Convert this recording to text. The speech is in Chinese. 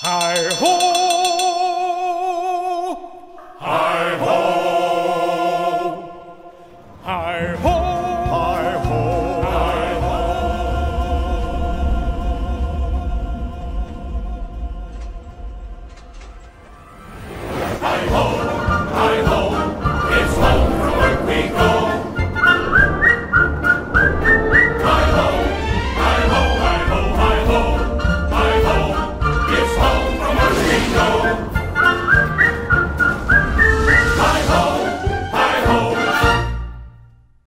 海鸥，海鸥，海鸥。